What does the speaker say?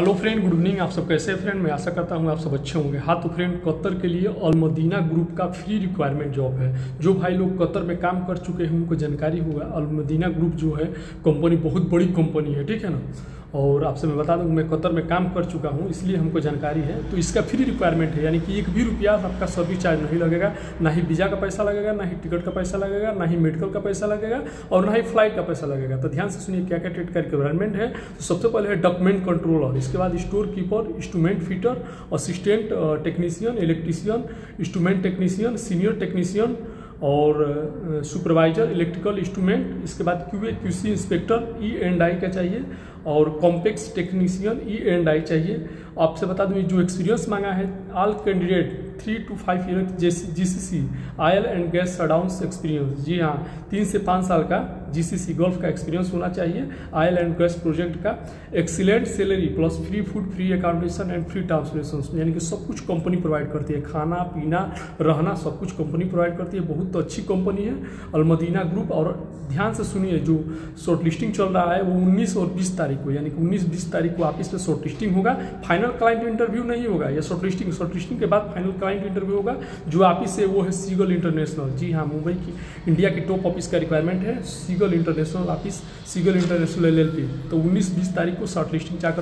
Hello friend good evening आप सब कैसे हैं फ्रेंड मैं आशा करता हूँ आप सब अच्छे होंगे। हाँ तो फ्रेंड कतर के लिए अलमदीना ग्रुप का फ्री रिक्वायरमेंट जॉब है। जो भाई लोग कतर में काम कर चुके हैं, उनको जानकारी होगा। अलमदीना ग्रुप जो है कंपनी बहुत बड़ी कंपनी है, ठीक है ना? और आपसे मैं बता दूँ, मैं कतर में काम कर चुका हूँ, इसलिए हमको जानकारी है। तो इसका फ्री रिक्वायरमेंट है, यानी कि एक भी रुपया आपका सर्विस चार्ज नहीं लगेगा, ना ही वीज़ा का पैसा लगेगा, ना ही टिकट का पैसा लगेगा, ना ही मेडिकल का पैसा लगेगा, और ना ही फ़्लाइट का पैसा लगेगा। तो ध्यान से सुनिए क्या क्या ट्रेड का रिक्वायरमेंट है। तो सबसे पहले है डॉक्यूमेंट कंट्रोलर इसके बाद store keeper instrument fitter assistant technician electrician instrument technician senior technician और सुपरवाइजर इलेक्ट्रिकल इंस्ट्रूमेंट इसके बाद Q A Q C inspector E and I का चाहिए और complex technician E and I चाहिए। आपसे बता दूँ जो एक्सपीरियंस मांगा है all candidate three two five year G C C oil and gas shutdowns experience जी हाँ तीन से पाँच साल का जी सी सी गोल्फ का एक्सपीरियंस होना चाहिए आयल एंड गैस प्रोजेक्ट का। Excellent salary plus free food free accommodation and free translation यानी कि सब कुछ कंपनी प्रोवाइड करती है। खाना, पीना, रहना सब कुछ कंपनी प्रोवाइड करती है। बहुत अच्छी कंपनी है। अलमदीना ग्रुप और ध्यान से सुनिए, जो शॉर्ट लिस्टिंग चल रहा है, वो 19 और 20 तारीख को, यानी कि 19-20 तारीख को ऑफ़िस पे शॉर्ट लिस्टिंग होगा। फाइनल क्लाइंट इंटरव्यू नहीं होगा। या शॉर्ट लिस्टिंग शॉर्ट लिस्टिंग के बाद फाइनल क्लाइंट इंटरव्यू होगा, जो ऑफ़िस है वो है सीगल इंटरनेशनल जी हाँ मुंबई की इंडिया की टॉप ऑफ़िस का रिक्वायरमेंट है Seagull International office Seagull International L तो उन्नीस बीस तारीख को शॉर्ट लिस्टिंग जाकर